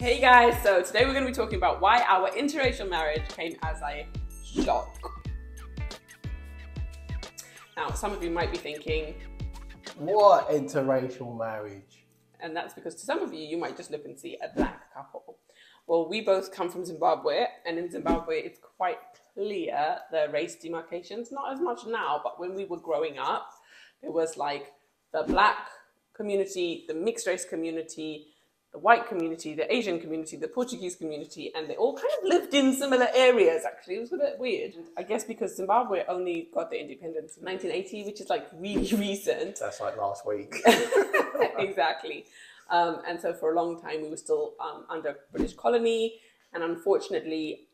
Hey guys, so today we're going to be talking about why our interracial marriage came as a shock. Now, some of you might be thinking, What interracial marriage? and that's because to some of you, you might just look and see a black couple. Well, we both come from Zimbabwe, and in Zimbabwe, it's quite clear the race demarcations. Not as much now, but when we were growing up, it was like the black community, the mixed race community, the white community, the Asian community, the Portuguese community, and they all kind of lived in similar areas. Actually, it was a bit weird. I guess because Zimbabwe only got their independence in 1980, which is like really recent. That's like last week. exactly. Um, and so for a long time, we were still um, under British colony, and unfortunately,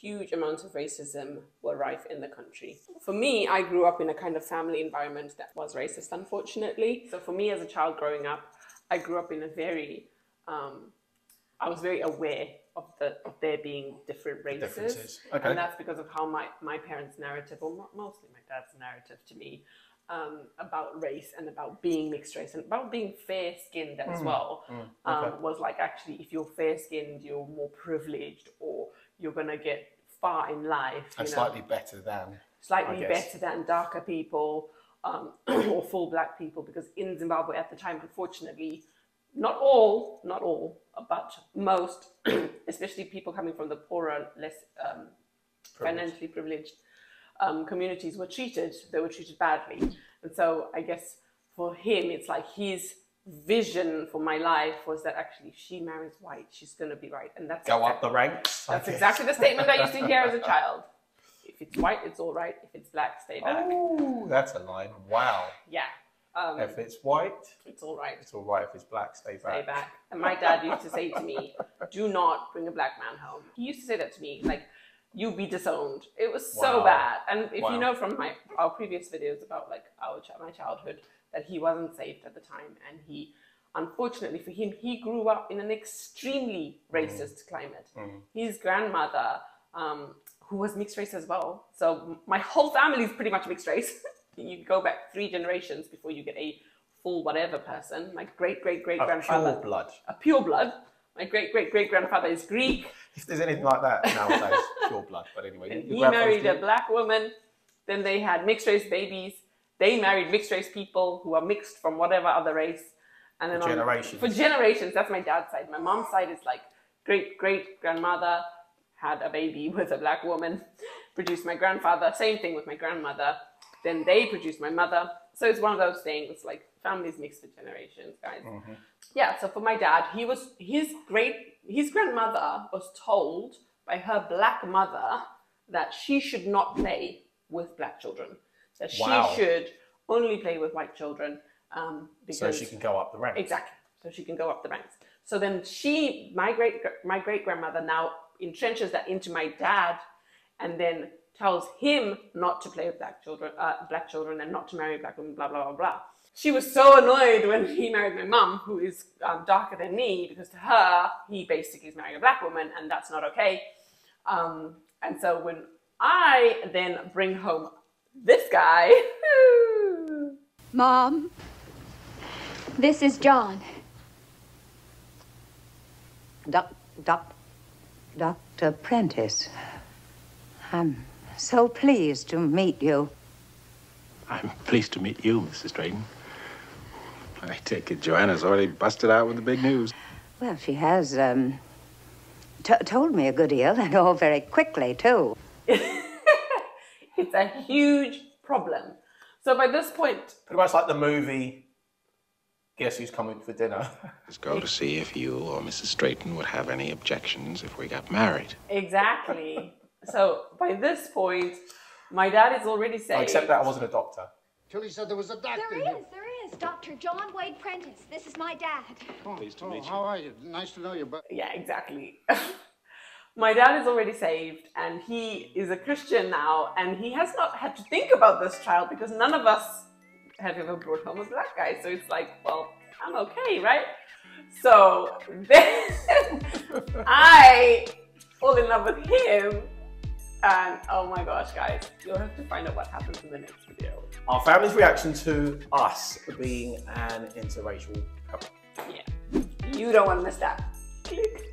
huge amounts of racism were rife in the country. For me, I grew up in a kind of family environment that was racist, unfortunately. So for me, as a child growing up, I grew up in a very, um, I was very aware of the of there being different races. Okay. and that's because of how my my parents' narrative, or mostly my dad's narrative to me, um, about race and about being mixed race and about being fair skinned as well um, was like actually if you're fair skinned you're more privileged or you're gonna get far in life you and know slightly better than. slightly better than darker people um, or full black people because in Zimbabwe at the time unfortunately not all not all but most especially people coming from the poorer less um, financially privileged um, communities were treated, they were treated badly. And so I guess for him, it's like his vision for my life was that actually if she marries white, she's going to be right. And that's, Go exact- up the ranks. That's exactly the statement I used to hear as a child. If it's white, it's all right. If it's black, stay back. Oh, that's a line. Wow. Yeah. Um, If it's white, it's all right. it's all right. If it's black, stay back. Stay back. And my dad used to say to me, "Do not bring a black man home." He used to say that to me, like, "You'll be disowned." It was so Wow. bad. And if Wow. you know from my our previous videos about like our my childhood, that he wasn't saved at the time, and he, unfortunately for him, he grew up in an extremely racist climate. His grandmother, um, who was mixed race as well, so my whole family is pretty much mixed race. you go back three generations before you get a full whatever person. My great great great grandfather pure blood. a pure blood. My great great great grandfather is Greek, If there's anything like that nowadays, pure blood. But anyway, and he married a black woman. Then they had mixed race babies. They married mixed race people who are mixed from whatever other race. And then For on- generations. for generations, that's my dad's side. My mom's side is like great great grandmother had a baby with a black woman, produced my grandfather. Same thing with my grandmother. Then they produced my mother. So it's one of those things like families mixed for generations, guys. Mm-hmm. Yeah, so for my dad, he was his great his grandmother was told by her black mother that she should not play with black children. That Wow. she should only play with white children. Um, because So she can go up the ranks. Exactly. So she can go up the ranks. So then she, my great my great grandmother, now entrenches that into my dad, and then tells him not to play with black children, uh, black children, and not to marry black women. Blah blah blah blah. She was so annoyed when he married my mum, who is um, darker than me, because to her he basically is marrying a black woman, and that's not okay. Um, and so when I then bring home this guy. Mom, this is John. Doc, doc, Dr. Prentice. I'm so pleased to meet you. I'm pleased to meet you, Mrs. Drayton. I take it Joanna's already busted out with the big news. Well, she has, um, t- told me a good deal, and all very quickly, too. it's a huge problem. So by this point, Pretty much like the movie. Guess who's coming for dinner? Let's go to see if you or Mrs. Drayton would have any objections if we got married. exactly. So by this point, my dad is already saying. Except that I wasn't a doctor. Tillie said there was a doctor There here. is, there is. Dr. John Wade Prentice. This is my dad. Oh, Pleased to Oh, meet you. how are you? Nice to know you, but Yeah, exactly. my dad is already saved, and he is a Christian now, and he has not had to think about this child because none of us have ever brought home a black guy. So it's like, well, I'm okay, right? So then I fall in love with him. And oh my gosh, guys, you'll have to find out what happens in the next video. Our family's reaction to us being an interracial couple. Yeah. You don't want to miss that. Click.